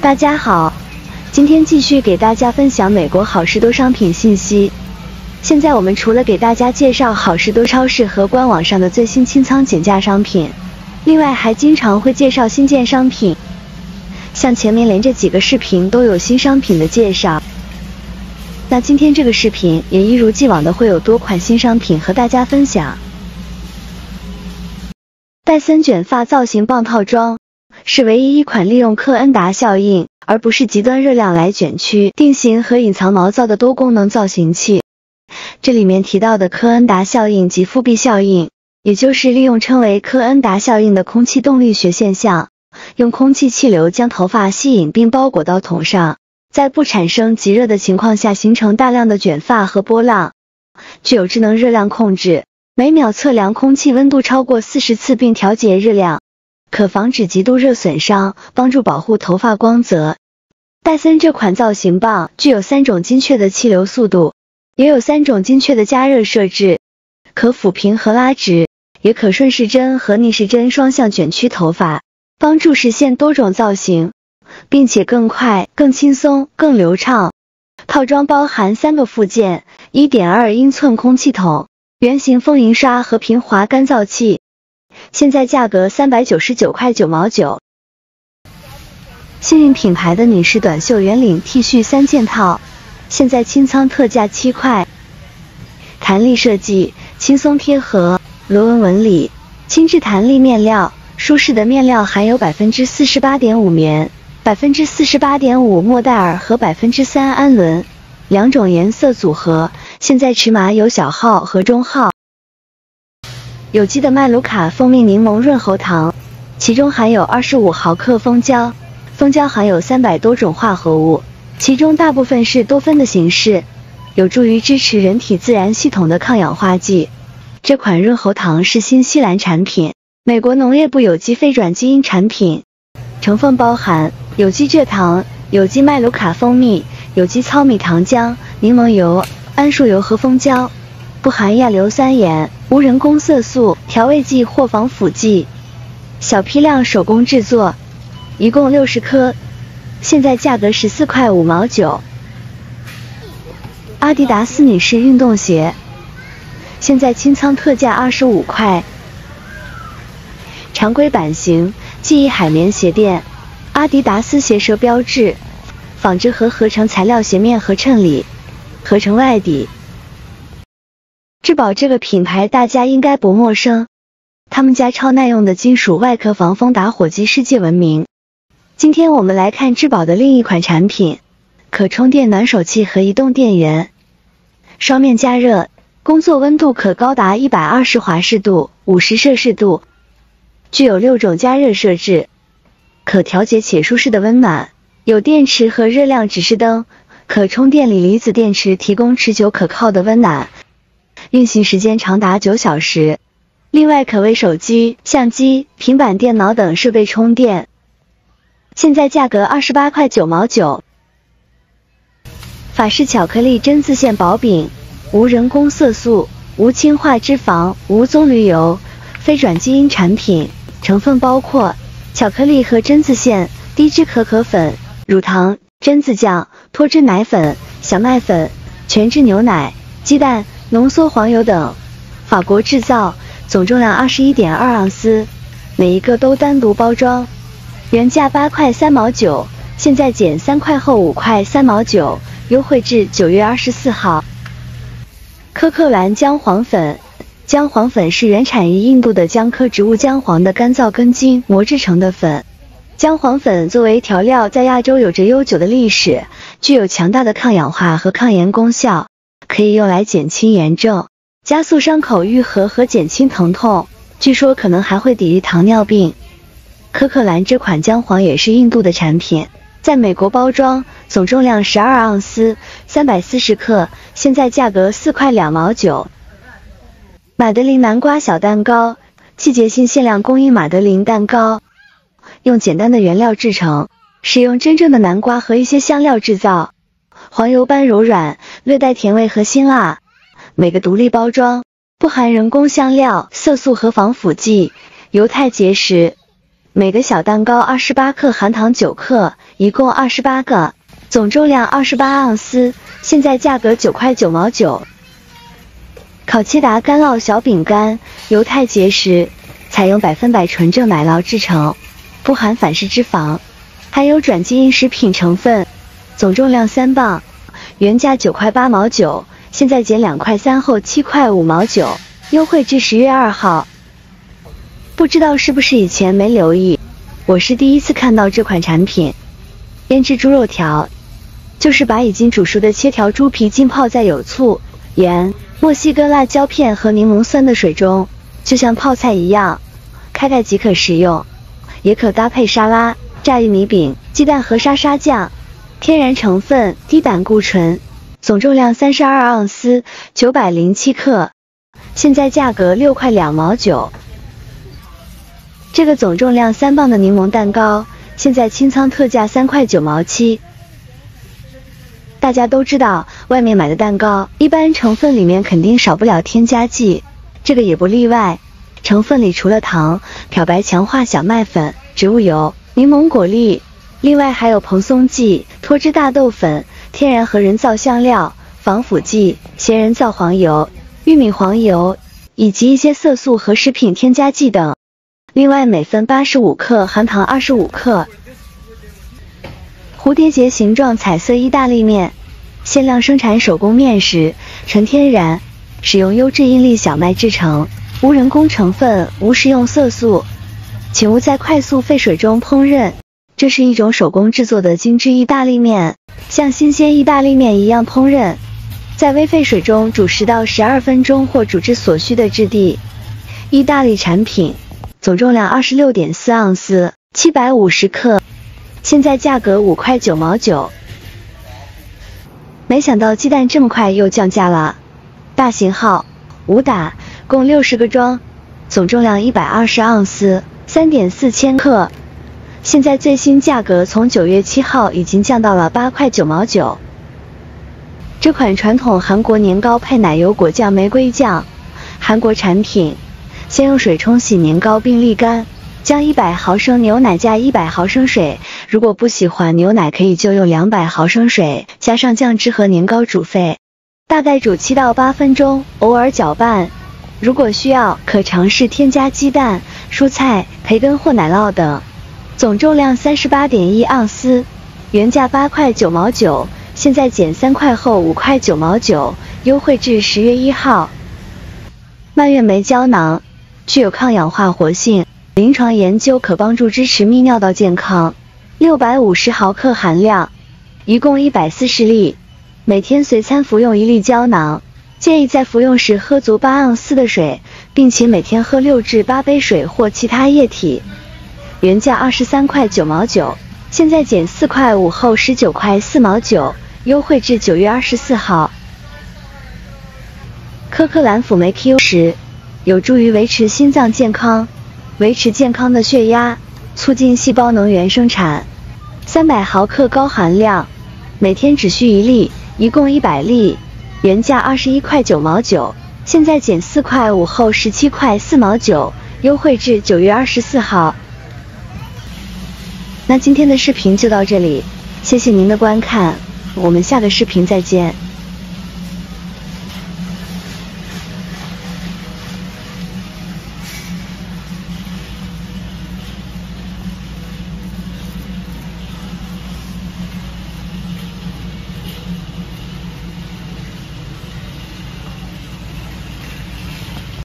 大家好，今天继续给大家分享美国好事多商品信息。现在我们除了给大家介绍好事多超市和官网上的最新清仓减价商品，另外还经常会介绍新件商品。像前面连着几个视频都有新商品的介绍，那今天这个视频也一如既往的会有多款新商品和大家分享。戴森卷发造型棒套装是唯一一款利用科恩达效应，而不是极端热量来卷曲、定型和隐藏毛躁的多功能造型器。这里面提到的科恩达效应及复辟效应，也就是利用称为科恩达效应的空气动力学现象，用空气气流将头发吸引并包裹到桶上，在不产生极热的情况下形成大量的卷发和波浪，具有智能热量控制，每秒测量空气温度超过四十次并调节热量，可防止极度热损伤，帮助保护头发光泽。戴森这款造型棒具有三种精确的气流速度。也有三种精确的加热设置，可抚平和拉直，也可顺时针和逆时针双向卷曲头发，帮助实现多种造型，并且更快、更轻松、更流畅。套装包含三个附件：一点二英寸空气筒、圆形丰盈刷和平滑干燥器。现在价格三百九十九块九毛九。幸运品牌的女士短袖圆领 T 恤三件套。现在清仓特价七块，弹力设计，轻松贴合，螺纹纹理，轻质弹力面料，舒适的面料含有百分之四十八点五棉，百分之四十八点五莫代尔和百分之三氨纶，两种颜色组合。现在尺码有小号和中号。有机的麦卢卡蜂蜜柠檬润喉糖，其中含有二十五毫克蜂胶，蜂胶含有三百多种化合物。其中大部分是多酚的形式，有助于支持人体自然系统的抗氧化剂。这款润喉糖是新西兰产品，美国农业部有机非转基因产品。成分包含有机蔗糖、有机麦卢卡蜂蜜、有机糙米糖浆、柠檬油、桉树油和蜂胶，不含亚硫酸盐、无人工色素、调味剂或防腐剂。小批量手工制作，一共六十颗。现在价格十四块五毛九。阿迪达斯女士运动鞋，现在清仓特价二十五块。常规版型记忆海绵鞋垫，阿迪达斯鞋舌标志，纺织和合成材料鞋面和衬里，合成外底。质保这个品牌大家应该不陌生，他们家超耐用的金属外壳防风打火机世界闻名。今天我们来看质保的另一款产品，可充电暖手器和移动电源，双面加热，工作温度可高达一百二十华氏度、五十摄氏度，具有六种加热设置，可调节且舒适的温暖。有电池和热量指示灯，可充电锂离子电池提供持久可靠的温暖，运行时间长达九小时。另外可为手机、相机、平板电脑等设备充电。现在价格二十八块九毛九。法式巧克力榛子馅薄饼，无人工色素，无氢化脂肪，无棕榈油，非转基因产品。成分包括巧克力和榛子馅、低脂可可粉、乳糖、榛子酱、脱脂奶粉、小麦粉、全脂牛奶、鸡蛋、浓缩黄油等。法国制造，总重量二十一点二盎司，每一个都单独包装。原价八块三毛九，现在减三块后五块三毛九，优惠至九月二十四号。科克兰姜黄粉，姜黄粉是原产于印度的姜科植物姜黄的干燥根茎磨制成的粉。姜黄粉作为调料，在亚洲有着悠久的历史，具有强大的抗氧化和抗炎功效，可以用来减轻炎症、加速伤口愈合和减轻疼痛，据说可能还会抵御糖尿病。科克兰这款姜黄也是印度的产品，在美国包装，总重量十二盎司，三百四十克，现在价格四块两毛九。马德琳南瓜小蛋糕，季节性限量供应马德琳蛋糕，用简单的原料制成，使用真正的南瓜和一些香料制造，黄油般柔软，略带甜味和辛辣。每个独立包装，不含人工香料、色素和防腐剂，油太结实。每个小蛋糕二十八克，含糖九克，一共二十八个，总重量二十八盎司，现在价格九块九毛九。烤切达干酪小饼干，犹太结实，采用百分百纯正奶酪制成，不含反式脂肪，含有转基因食品成分，总重量三磅，原价九块八毛九，现在减两块三后七块五毛九，优惠至十月二号。不知道是不是以前没留意，我是第一次看到这款产品。腌制猪肉条，就是把已经煮熟的切条猪皮浸泡在有醋、盐、墨西哥辣椒片和柠檬酸的水中，就像泡菜一样，开盖即可食用。也可搭配沙拉、炸玉米饼、鸡蛋和沙沙酱。天然成分，低胆固醇，总重量三十二盎司，九百零七克，现在价格六块两毛九。这个总重量三磅的柠檬蛋糕。现在清仓特价三块九毛七。大家都知道，外面买的蛋糕一般成分里面肯定少不了添加剂，这个也不例外。成分里除了糖、漂白强化小麦粉、植物油、柠檬果粒，另外还有蓬松剂、脱脂大豆粉、天然和人造香料、防腐剂、咸人造黄油、玉米黄油，以及一些色素和食品添加剂等。另外，每份八十五克，含糖二十五克。蝴蝶结形状彩色意大利面，限量生产手工面食，纯天然，使用优质印粒小麦制成，无人工成分，无食用色素，请勿在快速沸水中烹饪。这是一种手工制作的精致意大利面，像新鲜意大利面一样烹饪，在微沸水中煮十到十二分钟，或煮至所需的质地。意大利产品。总重量二十六点四盎司，七百五十克，现在价格五块九毛九。没想到鸡蛋这么快又降价了，大型号五打，共六十个装，总重量一百二十盎司，三点四千克，现在最新价格从九月七号已经降到了八块九毛九。这款传统韩国年糕配奶油果酱玫瑰酱，韩国产品。先用水冲洗年糕并沥干，将一百毫升牛奶加一百毫升水。如果不喜欢牛奶，可以就用两百毫升水加上酱汁和年糕煮沸，大概煮七到八分钟，偶尔搅拌。如果需要，可尝试添加鸡蛋、蔬菜、培根或奶酪等。总重量三十八点一盎司，原价八块九毛九，现在减三块后五块九毛九，优惠至十月一号。蔓越莓胶囊。具有抗氧化活性，临床研究可帮助支持泌尿道健康。六百五十毫克含量，一共一百四十粒，每天随餐服用一粒胶囊。建议在服用时喝足八盎司的水，并且每天喝六至八杯水或其他液体。原价二十三块九毛九，现在减四块五后十九块四毛九，优惠至九月二十四号。科克兰辅酶 Q 十。有助于维持心脏健康，维持健康的血压，促进细胞能源生产。三百毫克高含量，每天只需一粒，一共一百粒，原价二十一块九毛九，现在减四块五后十七块四毛九，优惠至九月二十四号。那今天的视频就到这里，谢谢您的观看，我们下个视频再见。